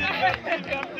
Hey!